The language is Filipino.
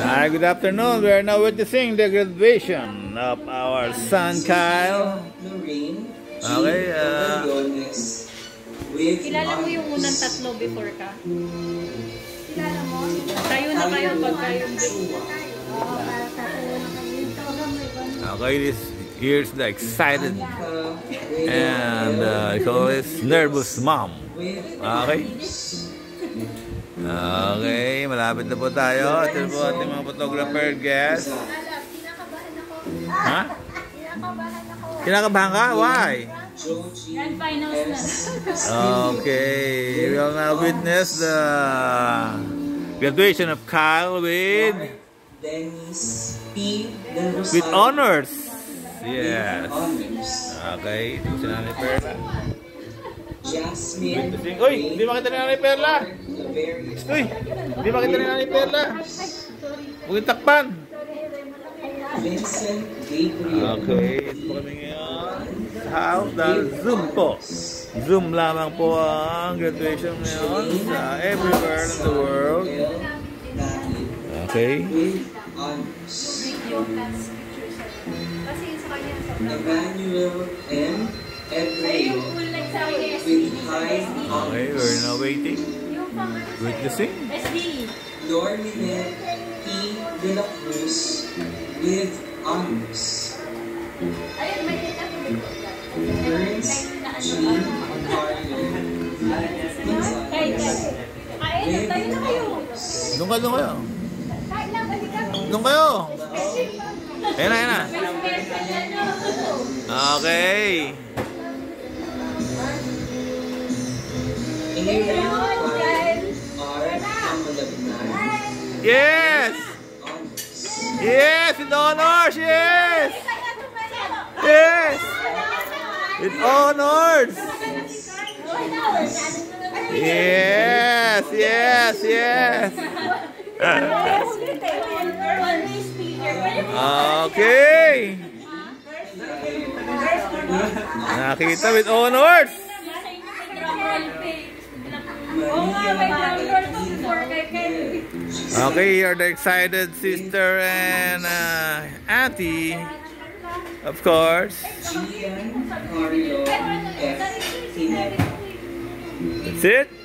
Hi, good afternoon. We are now witnessing the thing, the graduation of our son Kyle. Okay, uh, Kilala mo yung unang tatlo before ka? Kilala mo? Tayo na kayo pag kayo Oo, para tatawa na kami. Tawagan mo ikaw. okay, this here's the excited and uh, call this nervous mom. Okay. Okay, malapit na po tayo. Ito po ating mga photographer guest. Kinakabahan ako. Ha? Kinakabahan ako. Kinakabahan ka? Why? Grand finals na. Okay, we will now witness the graduation of Kyle with Dennis P. With honors. Yes. Okay, ito si Nanay Perla. Jasmine. Uy, hindi makita ni Nanay Perla. The Uy, hindi makita ni Nanay Perla. Huwag yung takpan. Vincent Gabriel. Okay, ito kami ngayon. How dahil Zoom po. Zoom lamang po ang graduation ngayon sa everywhere in the world. Okay. With honors. Kasi sa kanya sa Emmanuel M. Ebreo. With high Okay, honors. we're now waiting. Witnessing. SD. Dorminette P. De La Cruz. With honors. Ernst G. Doon ka, doon kayo. Doon kayo. Ayan na, ayan na. Okay. Yes! Yes! With honors! Yes! Yes! With honors! Yes! Yes! Yes! Okay! Nakita with honors! Okay, you're the excited sister and uh, auntie, of course. That's it.